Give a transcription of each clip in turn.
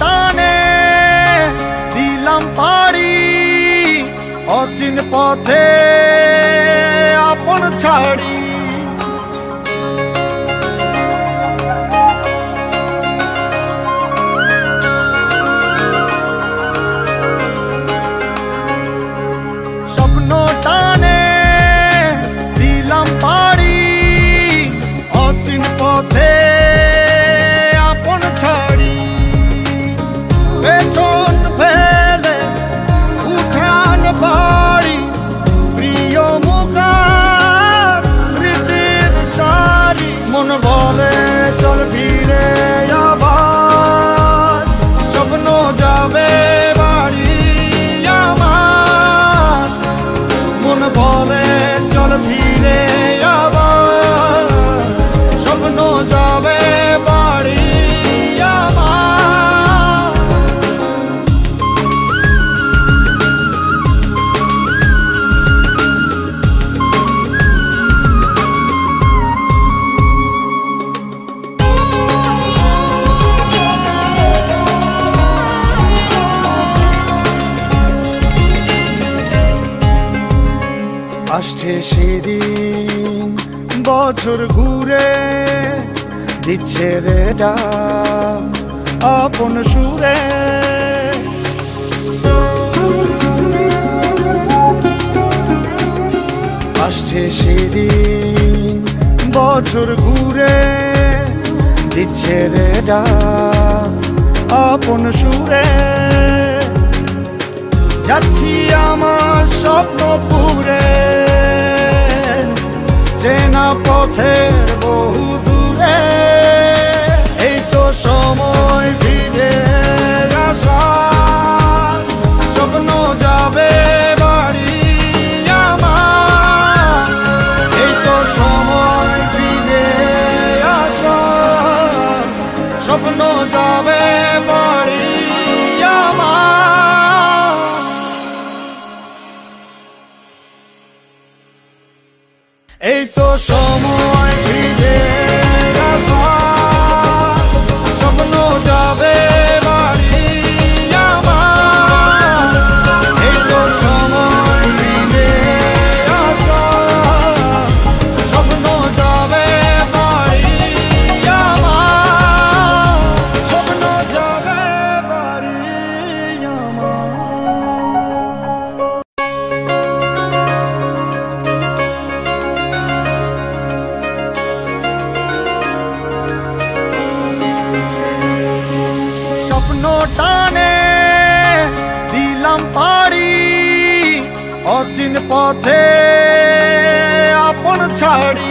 টানে? দিলাম পাড়ি অচিন পথে আপন ছাড়ি। স্বপ্ন পেছন ফেলে উঠান বাড়ি। প্রিয় মুখার স্মৃতির সারি। মন বলে, চল ফিরে আবার। স্বপ্ন যাবে বাড়ি আমার। মন বলে, চল ফিরে আসছে সেদিন, বছর ঘুরে দিচ্ছে রে ডাক আপন সুরে। আসছে সেদিন, বছর ঘুরে দিচ্ছে রে ডাক আপন সুরে। যাচ্ছি আমার স্বপ্ন পুরে। চেনা পথের বহু স্বপ্ন টানে দিলাম পাড়ি অচিন পথে আপন ছাড়ি।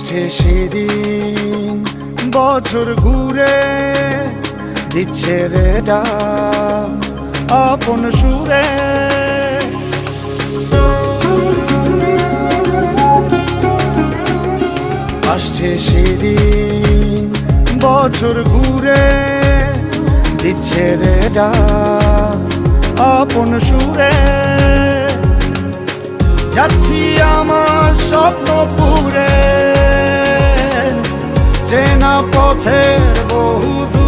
আসছে সেদিন। বছর ঘুরে দিচ্ছে রে আপন সুরে। আসছে সেদিন। বছর ঘুরে দিচ্ছে রে আপন সুরে। যাচ্ছি আমার স্বপ্ন পুরে। চেনা পথের বহু